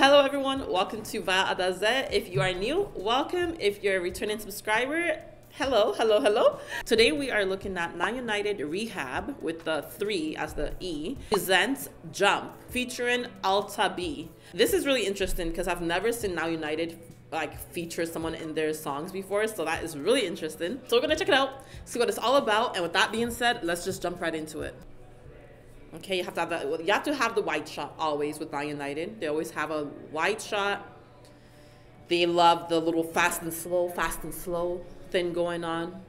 Hello, everyone. Welcome to Violet Adaze. If you are new, welcome. If you're a returning subscriber, hello, hello, hello. Today we are looking at Now United Rehab with the three as the E presents Jump featuring Alta B. This is really interesting because I've never seen Now United like feature someone in their songs before so that is really interesting so we're gonna check it out see what it's all about and with that being said let's just jump right into it Okay, you have to have that. You have to have the white shot always with Now United. They always have a white shot. They love the little fast and slow, fast and slow thing going on.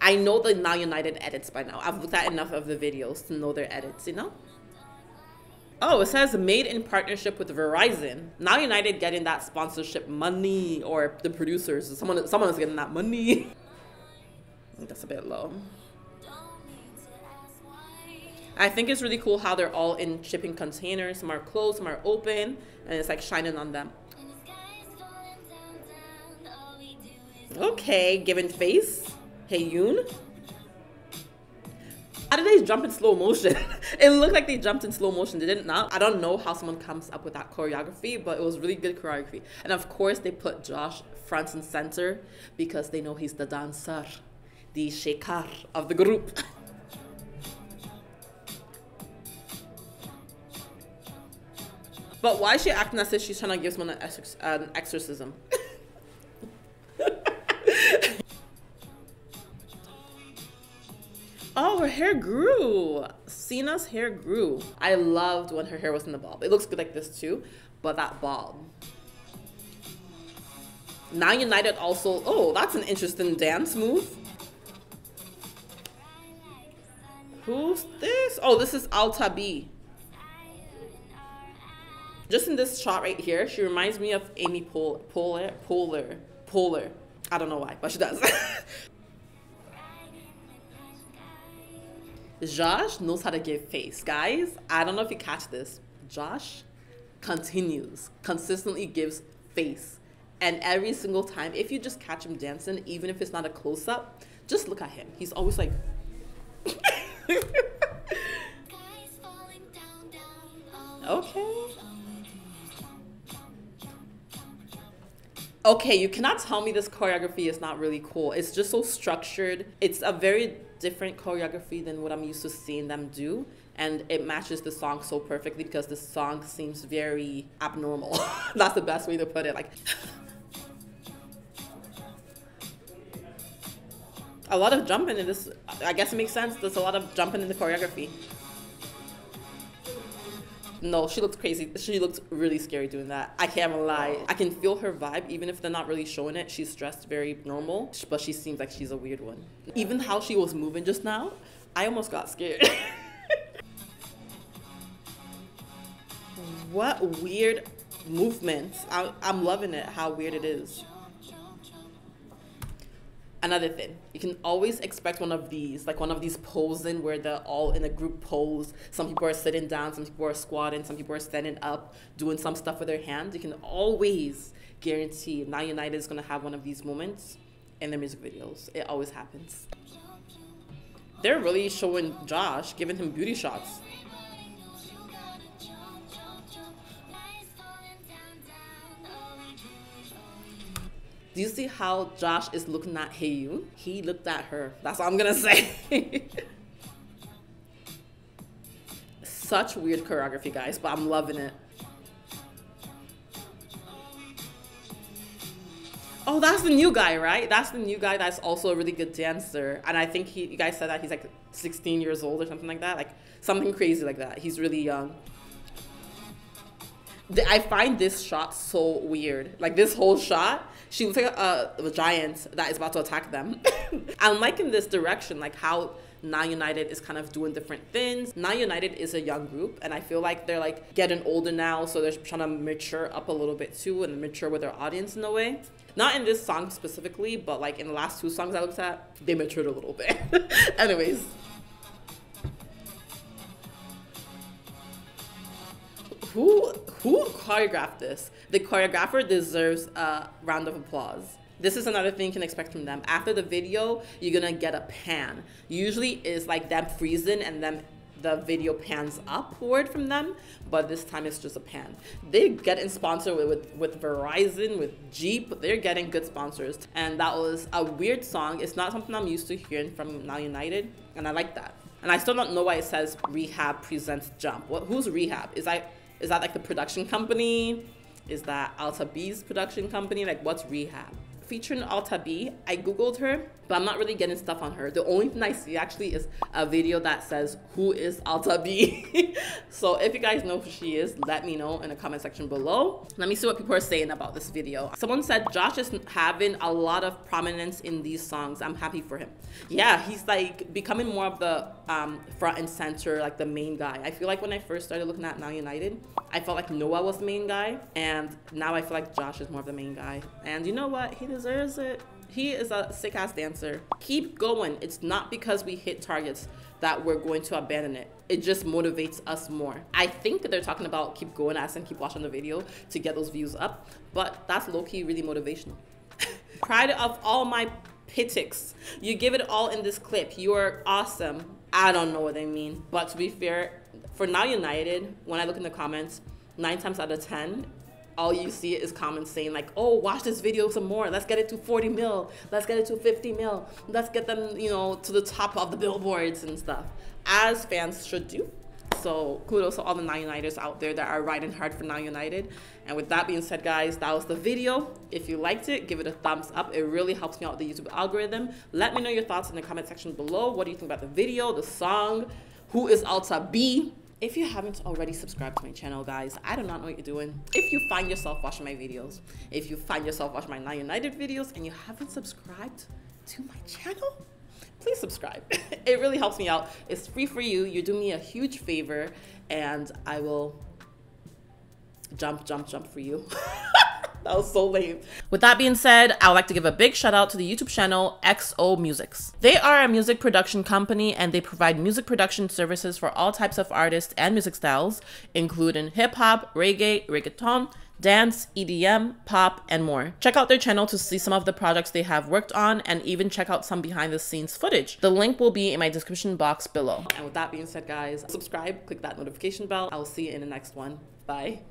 I know the Now United edits by now. I've looked at enough of the videos to know their edits, you know? Oh, it says made in partnership with Verizon. Now United getting that sponsorship money or the producers. Someone someone is getting that money. That's a bit low. I think it's really cool how they're all in shipping containers. Some are closed, some are open, and it's like shining on them. Okay, given face. Heyoon. How did they jump in slow motion? it looked like they jumped in slow motion, did it not? I don't know how someone comes up with that choreography, but it was really good choreography. And of course, they put Josh front and center because they know he's the dancer, the shaker of the group. But why is she acting as if she's trying to give someone an, an exorcism? oh, her hair grew. Sina's hair grew. I loved when her hair was in the bob. It looks good like this too, but that bob. Now United also, oh, that's an interesting dance move. Who's this? Oh, this is Alta B just in this shot right here, she reminds me of Amy Pol Poehler, Poehler, Poehler. I don't know why, but she does. Josh knows how to give face. Guys, I don't know if you catch this. Josh continues, consistently gives face. And every single time, if you just catch him dancing, even if it's not a close up, just look at him. He's always like. okay. Okay, you cannot tell me this choreography is not really cool. It's just so structured. It's a very different choreography than what I'm used to seeing them do. And it matches the song so perfectly because the song seems very abnormal. That's the best way to put it. Like, a lot of jumping in this. I guess it makes sense. There's a lot of jumping in the choreography no, she looked crazy. She looked really scary doing that. I can't lie. I can feel her vibe, even if they're not really showing it. She's dressed very normal, but she seems like she's a weird one. Even how she was moving just now, I almost got scared. what weird movements. I, I'm loving it, how weird it is another thing. You can always expect one of these like one of these posing where they're all in a group pose. Some people are sitting down some people are squatting some people are standing up doing some stuff with their hands. You can always guarantee now united is going to have one of these moments in their music videos. It always happens. They're really showing josh giving him beauty shots Do you see how Josh is looking at Heyoon? He looked at her. That's all I'm gonna say. Such weird choreography, guys, but I'm loving it. Oh, that's the new guy, right? That's the new guy that's also a really good dancer. And I think he, you guys said that he's like 16 years old or something like that. Like something crazy like that. He's really young. I find this shot so weird. Like this whole shot, she looks like a, a giant that is about to attack them. I'm liking this direction, like how Now United is kind of doing different things. Now United is a young group, and I feel like they're like getting older now, so they're trying to mature up a little bit too and mature with their audience in a way. Not in this song specifically, but like in the last two songs I looked at, they matured a little bit. Anyways. Who who choreographed this? The choreographer deserves a round of applause. This is another thing you can expect from them. After the video, you're gonna get a pan. Usually is like them freezing and then the video pans upward from them, but this time it's just a pan. They get in sponsor with, with, with Verizon, with Jeep. They're getting good sponsors. And that was a weird song. It's not something I'm used to hearing from Now United, and I like that. And I still don't know why it says R3HAB presents Jump. What, who's R3HAB? Is that is that like the production company? Is that Alta B's production company? Like what's R3HAB? Featuring Alta B. I googled her, but I'm not really getting stuff on her. The only thing I see actually is a video that says who is Alta B. so if you guys know who she is, let me know in the comment section below. Let me see what people are saying about this video. Someone said Josh is having a lot of prominence in these songs. I'm happy for him. Yeah, he's like becoming more of the um, front and center, like the main guy. I feel like when I first started looking at Now United, I felt like Noah was the main guy, and now I feel like Josh is more of the main guy. And you know what? He deserves it. He is a sick ass dancer. Keep going. It's not because we hit targets that we're going to abandon it. It just motivates us more. I think that they're talking about keep going ass and keep watching the video to get those views up, but that's low key really motivational. Pride of all my pitics. You give it all in this clip. You are awesome. I don't know what they mean, but to be fair, for Now United, when I look in the comments, nine times out of 10, all you see is comments saying like, oh, watch this video some more. Let's get it to 40 mil. Let's get it to 50 mil. Let's get them, you know, to the top of the billboards and stuff, as fans should do. So kudos to all the Now Uniteders out there that are riding hard for Now United. And with that being said, guys, that was the video. If you liked it, give it a thumbs up. It really helps me out with the YouTube algorithm. Let me know your thoughts in the comment section below. What do you think about the video, the song? Who is Alta B? If you haven't already subscribed to my channel, guys, I do not know what you're doing. If you find yourself watching my videos, if you find yourself watching my Now United videos and you haven't subscribed to my channel, please subscribe. it really helps me out. It's free for you. You do me a huge favor and I will jump, jump, jump for you. that was so lame. With that being said, I would like to give a big shout out to the YouTube channel XO Musix. They are a music production company and they provide music production services for all types of artists and music styles, including hip hop, reggae, reggaeton, dance, EDM, pop, and more. Check out their channel to see some of the projects they have worked on and even check out some behind the scenes footage. The link will be in my description box below. And with that being said, guys, subscribe, click that notification bell. I will see you in the next one. Bye.